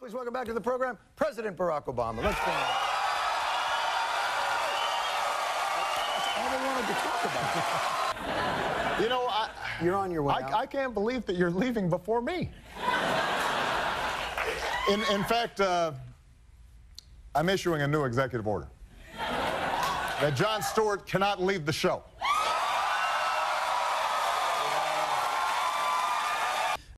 Please welcome back to the program President Barack Obama. Let's go. all they wanted to talk about. You know, I, You're on your way. I, I can't believe that you're leaving before me. In, in fact, uh, I'm issuing a new executive order that Jon Stewart cannot leave the show.